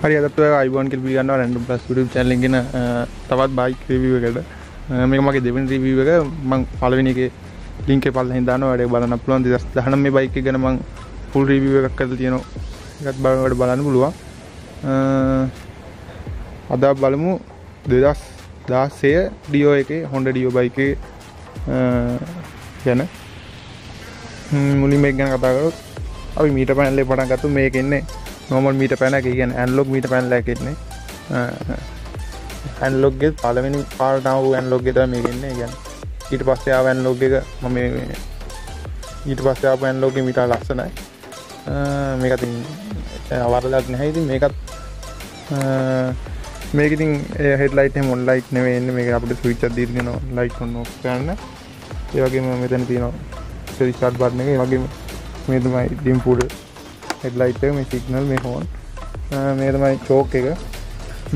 හරි අදත් ඔය අයිබෝන් කියලා පිළිගන්නවා. රැන්ඩම් ප්ලස් YouTube channel එකෙන් තවත් බයික් රිවිව් එකකට. මේක මගේ දෙවෙනි රිවිව් එක. මම පළවෙනි එකේ ලින්ක් එක පල්ලෙන් දානවා වැඩේ බලන්න පුළුවන්. 2019 මේ බයික් එක ගැන මම ෆුල් රිවිව් එකක් කරලා තියෙනවා. ඒකත් බලනකොට බලන්න පුළුවන්. අද බලමු 2016 ඩියෝ එකේ Honda ඩියෝ බයික් එකේ ගැන. මුලින් මේක ගැන කතා කරොත් අපි මීට පැනල්ලේ පටන් ගත්තු මේක ඉන්නේ නොමල් මීට පැන එක කියන ඇන්ලොක් මීට පැනල එකෙන්නේ ඇන්ලොක්ගෙ පලවෙනි පාටාව ඇන්ලොක්ගෙ තම මේකන්නේ ගැන ඊට පස්සේ ආව ඇන්ලොග් එක මම ඊට පස්සේ ආප ඇන්ලෝක මිට ලක්සනයි මේකති අවරලක් නැහැති මේකත් මේකතින් හෙඩලයිට මොන් ලයිට් නෙවෙන්න මේ අපට සවිච් දීර්ගෙන ලයිට් ඔන්න කරන්න. ඒවගේම මෙතන තියනවා සරිස්ටාට් බාට්න එක. වගේම මේතුමයි ඩිම්පුඩ හෙඩ්ලයිට් මේ සිගනල් මේ හෝන් මේ තමයි චෝක් එක.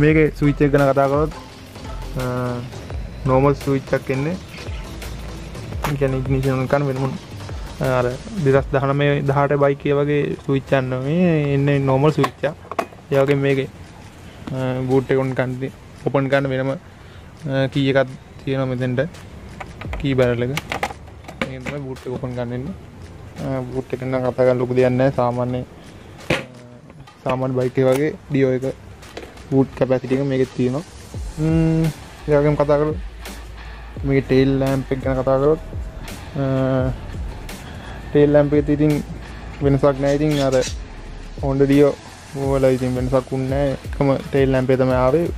මේක සවිච්ච ගැන කතාකොත් නෝමල් සවිච්චක් එන්නේ. ගැන ඉගනිෂනකන් වෙනමුන් අර දෙදස් දහන මේ දහට බයිකය වගේ සවිච්චන්න මේ එන්න නෝමල් සවිච්චා යවගේ මේක බූට් එකොන් කන්ති ඔපන් කන්න වෙනම කී එකත් තියෙන මෙතෙන්ට. කී බැරලක බූට් ඔපන් ගන්නන්නේ බුට් එකන කතාගන්න ලොකු දෙයන්න සාමාන්‍ය සාමාන්‍ය බයික වගේ ඩියෝ එක බූට් කැපැසිටික මේක තියෙනවා. යගම් කතාකරු මේ ටේල් ලෑම්ප එක ගැන කතාකරොත් ටේල් ලැම්ප ඉතින් වෙනසක් නෑඉතින් අර හොන්ඩ ඩියෝ මූවල ඉතින් වෙනසක් උන්නෑ එකම ටේල් ලැම්පේ තම ආවේ.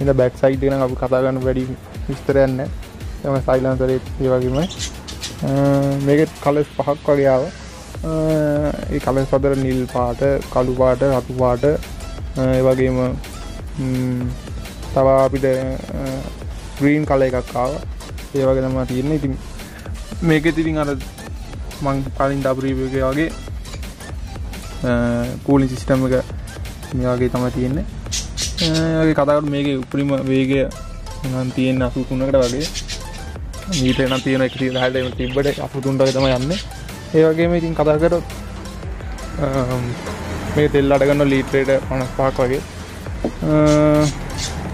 ඉඳ බැක් සයිට් ගෙන අපි කතාගන්න වැඩි විස්තරයන්න එම සයිලන්සරේ ඒ වගේමයි. මේක කලස් පහක් වගේාව ඒ කලස් පදර නිල් පාට කළු පාට රතු පාට වගේම තවා අපිට ග්‍රීන් කල එකක්කාව ඒ වගේ තම තියෙන ඉතින් මේක තිරින් අර මං පලින් දපරීපක වගේ කූලින් සිිස්ටම් එක මේවාගේ තම තියෙන්නේ. ඒගේ කතාකට මේක උපරිම වේගය තියෙන් අසුතුන්නකට වගේ. මීට නම් තියෙන එක හට තිබට අපතුන්ට තම යන්න. ඒවගේම ඉතින් කතා කරොත් මේ තෙල් අඩගන්න ලීට්‍රේට පනස් පාක් වගේ.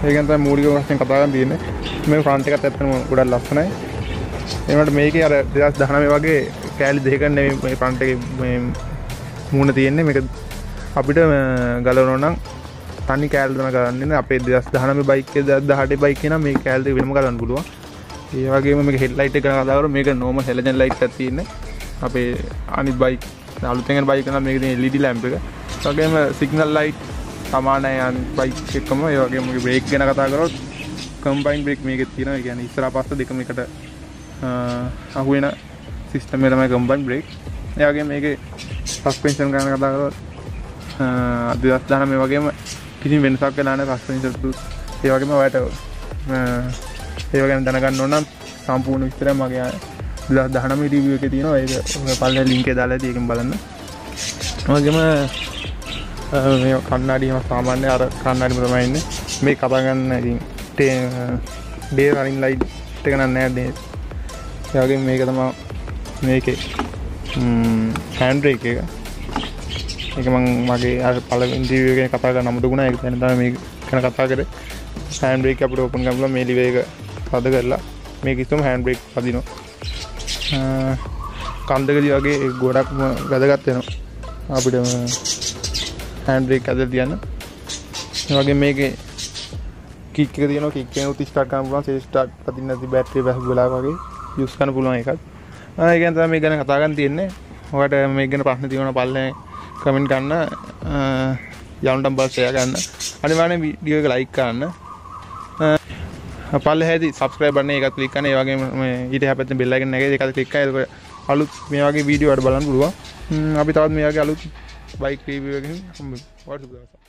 ඒකන්ත මූලික වස්සෙන් කතාගන්න තියන්න. මේ ෆ්‍රන්ට් එකත් ඇත්තම ගොඩක් ලස්සනයි. එමට මේක අර දෙදස් දහනම වගේ කෑලි දෙකන්න මේ ප්‍රන්ට් එක මූුණ තියෙන්නේ. මේක අපිට ගලවනොනම් තනි කෑල්දන කරන්න අපේ දෙදස් දහනම බයික දහට බයිකන මේ කෑල්ද වෙනම කරන්න පුළුවන්. ඒවගේ මේ හෙල්ලයිට කදාවර මේක නොම හෙලජන් ලයිට් තියන්න. අපේ අනි බයි අලුතෙන් බයිකන මේක ලිඩි ලැම්ප එක. වගේම සිගනල් ලයිට් සමානයන් බයික් එක්කම ඒවගේ මගේ බ්‍රේක් ගැන කතා කරොත් කම්බයින් බ්‍රේක් මේක තියෙන ගැන ඉස්සර පස්ස දෙකම එකට අහුවෙන සිිස්ටම තමයි කම්බයින් බ්‍රේක් එයාගේ මේක සස්පෙන්ෂන් ගන කතා කරොත් අදස් දාන මේ වගේම කිසි වෙනසක් කලාන පස්පෙන්සතු ඒවගේම වැට ඒව ගැන දැනගන්න ඕනම් සම්පූර්ණ විස්තර මගේ දස් දහනම රිවිය එක තියෙනවා. ඒ පල්ල ලින්කේ දාලා තියකින් බලන්න. වගේම කන්නාඩීම සාමාන්‍ය අර කන්නාඩිම තමයින්න මේ කතාගන්න ඉතින් ඩේ රනින් ලයිට් එකනන්න නෑදේ යගේ මේක තමා මේකේ හැන්ඩ්‍රේ එක. එක මං මගේ අ පල ඉන්දීවගෙන කතාග නමුදුගුණ එක තැනත මේ කන කතා කර. හැන්ඩ්‍රේක් අපට ඔපන් කම්ල මේලිවේක පද කරලා මේ කිස්තුම හැන්බ්‍රේක් පදිනවා. කන්දකදි වගේ ගොඩක්ම වැදගත්වෙනවා අපිට හැන්ඩ්‍රේක් ඇද තියන්න. වගේ මේක කික් තියන කික් තිස්ටාටකම් පුලන් සේස්ටාට් පතින්න ඇති බැට්‍රේ බැහ ගලා වගේ යුස්කන පුළුවන් එකත් ඒකන්ත මේ ගැන කතාගන්න තියෙන්නේ. හොට මේ ගැන ප්‍රශ්න තිවන පල්ල කමෙන්ට් ගන්න. යවුන්ටම් බස්සය ගන්න. අනිවාන විඩියෝ එක ලයික් කරන්න. පල්ල හැදි සබස්ක්‍රයිබන්න එකත් ලික්කන ඒවගේ ඊට හැපත බෙල්ලගෙන නැගේ එකත් ලික්ක අලුත් මේ වගේ වීඩියෝට බලන්න පුළුව අපි තවත් මේගේ අලුත් බයික් ්‍රීවියගෙන් හම්බ වටුදසා